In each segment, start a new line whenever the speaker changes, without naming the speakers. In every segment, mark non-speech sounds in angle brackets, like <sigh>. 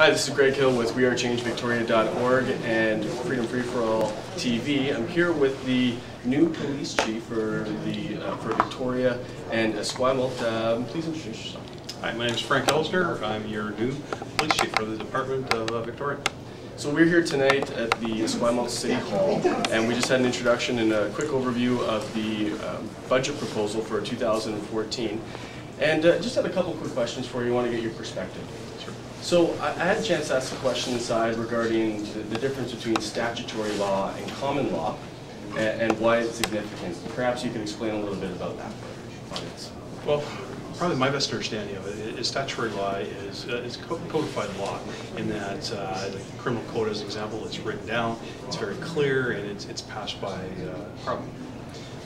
Hi, this is Greg Hill with WeAreChangeVictoria.org and Freedom Free for All TV. I'm here with the new police chief for the uh, for Victoria and Esquimalt. Um, please introduce yourself.
Hi, my name is Frank Elsner. I'm your new police chief for the Department of uh, Victoria.
So we're here tonight at the Esquimalt City Hall, and we just had an introduction and a quick overview of the um, budget proposal for 2014. And uh, just had a couple quick questions for you. I want to get your perspective. So I had a chance to ask a question inside regarding the, difference between statutory law and common law, and, why it's significant. Perhaps you could explain a little bit about that for audience.
Well, probably my best understanding of it is statutory law is, uh, is codified law in that uh, the criminal code, as an example, it's written down, it's very clear, and it's, it's passed by uh, Parliament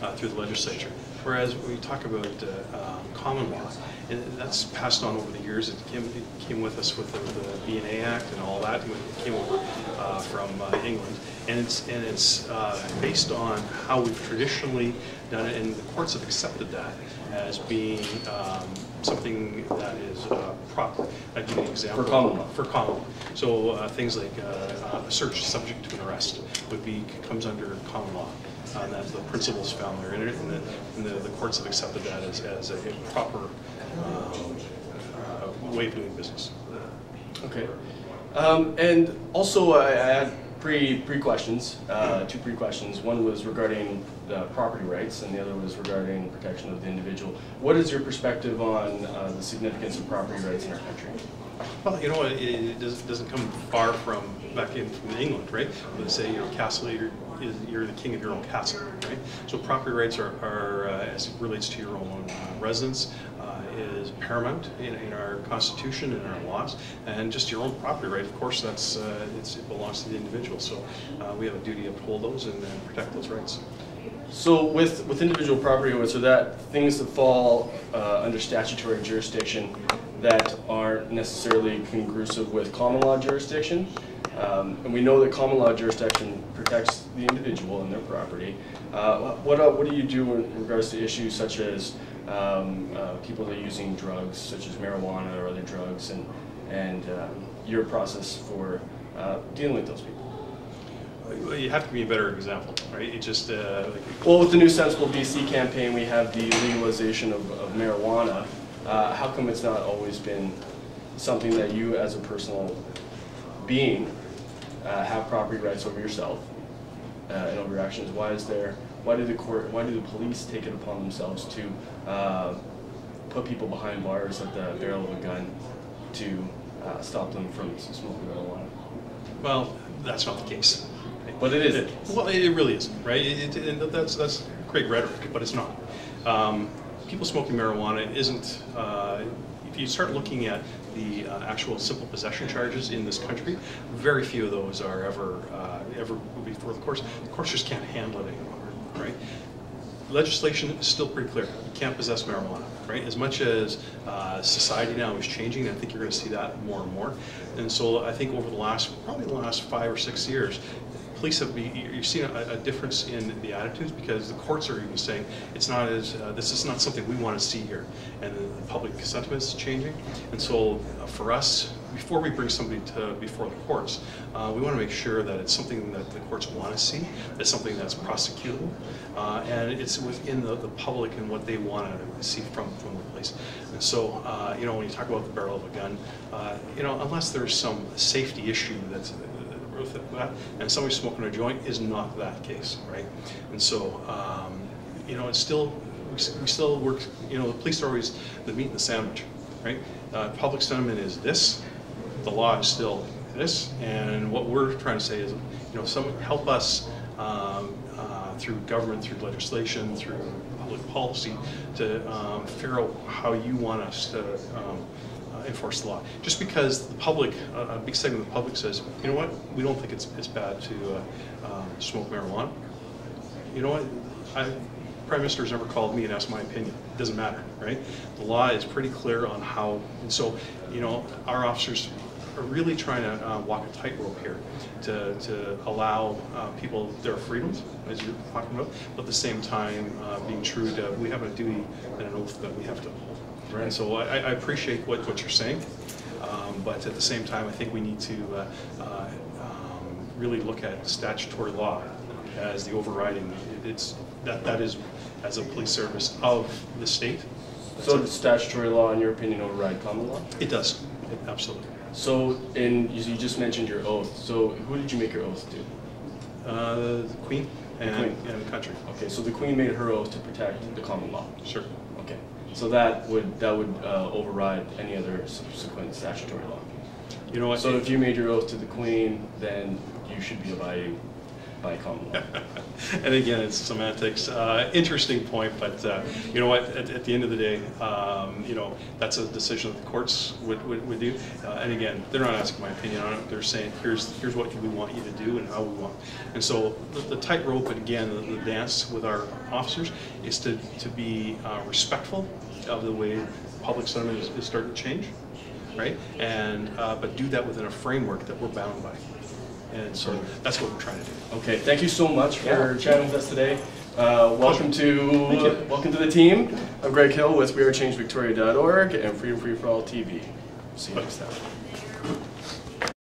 uh, through the legislature. Whereas we talk about uh, um, common law, and that's passed on over the years. It came, it came with us with the, the BNA Act and all that. It came over uh, from uh, England, and it's and it's uh, based on how we've traditionally done it, and the courts have accepted that as being um, something that is uh, proper. I'll give you an example.
For common law.
For common law. So uh, things like uh, a search subject to an arrest would be comes under common law. Uh, that's the principles found there, and, the, and the, the courts have accepted that as, as a, proper um, uh, way of doing business.
Okay. Um, and also, I, I had pre pre questions, uh, two pre questions. One was regarding uh, property rights, and the other was regarding protection of the individual. What is your perspective on uh, the significance of property rights in our country?
Well, you know, it, it doesn't, doesn't come far from back in from England, right? Let's say you're a castle, you're, you're the king of your own castle, right? So property rights are, are uh, as it relates to your own uh, residence, uh, is paramount in, in, our constitution and our laws, and just your own property right. Of course, that's uh, it belongs to the individual. So uh, we have a duty to uphold those and, and protect those rights.
So with, with individual property rights, are that things that fall uh, under statutory jurisdiction that aren't necessarily congrusive with common law jurisdiction? Um, and we know that common law jurisdiction protects the individual and their property. Uh, what, uh, what do you do in regards to issues such as um, uh, people that are using drugs, such as marijuana or other drugs, and, and um, your process for uh, dealing with those people?
You have to be a better example, right? It just uh,
like well, with the new Sensible BC campaign, we have the legalization of, of marijuana. Uh, how come it's not always been something that you, as a personal being, uh, have property rights over yourself uh, and over your actions? Why is there? Why do the court? Why do the police take it upon themselves to uh, put people behind bars at the barrel of a gun to uh, stop them from smoking marijuana?
Well, that's not the case.
But it is.
It, well, it really is, right? It, it, that's that's great rhetoric, but it's not. Um, people smoking marijuana isn't. Uh, if you start looking at the uh, actual simple possession charges in this country, very few of those are ever uh, ever before the courts. The courts just can't handle it anymore, right? Legislation is still pretty clear. You can't possess marijuana, right? As much as uh, society now is changing, I think you're going to see that more and more. And so I think over the last, probably the last five or six years, police have be, you've seen a, a, difference in the attitudes because the courts are even saying it's not as uh, this is not something we want to see here, and the, the public sentiment is changing. And so uh, for us, before we bring somebody to before the courts, uh, we want to make sure that it's something that the courts want to see, it's something that's prosecutable, uh, and it's within the, the public and what they want to see from from the police. And so, uh, you know, when you talk about the barrel of a gun, uh, you know, unless there's some safety issue that's that, and somebody smoking a joint is not that case, right? And so, um, you know, it's still, we, we, still work, you know, the police are always the meat and the sandwich, right? Uh, public sentiment is this, the law is still this, and what we're trying to say is, you know, some help us um, uh, through government, through legislation, through public policy to um, figure out how you want us to um, enforce the law. Just because the public, a big segment of the public says, you know what, we don't think it's, it's bad to uh, um, smoke marijuana. You know what, I, Prime Minister's never called me and asked my opinion. It doesn't matter, right? The law is pretty clear on how, and so, you know, our officers are really trying to uh, walk a tightrope here to, to allow uh, people their freedoms, as you're talking about, but at the same time uh, being true to, we have a duty and an oath that we have to uphold. Right. And so I, I appreciate what, what you're saying. Um, but at the same time, I think we need to uh, uh, um, really look at statutory law as the overriding. It's, that, that is, as a police service of the state.
So does statutory law, in your opinion, override common law?
It does, It- absolutely.
So, you you just mentioned your oath, so who did you make your oath to?
Uh, The Queen and,
Queen.
and the country,
Okay, so the Queen made her oath to protect the common law.
sure.
Okay, so that would, that would uh, override any other subsequent statutory law.
You know what?
So if you made your oath to the Queen, then you should be abiding by. <laughs>
And again, it's semantics. Uh, Interesting point, but uh, you know what, at, at the end of the day, um, you know, that's a decision that the courts would, would, would do. Uh, And again, they're not asking my opinion on it, they're saying, here's, here's what we want you to do and how we want. And so the, the tightrope, again, the, the dance with our officers is to, to be uh, respectful of the way public sentiment is, is starting to change, right? And, uh, but do that within a framework that we're bound by. And so that's what we're trying to do.
Okay, thank you so much for
Yeah.
chatting with us today. Uh, welcome to welcome to the team. I'm Greg Hill with WeAreChangeVictoria.org and Freedom Free for All TV. See you next time.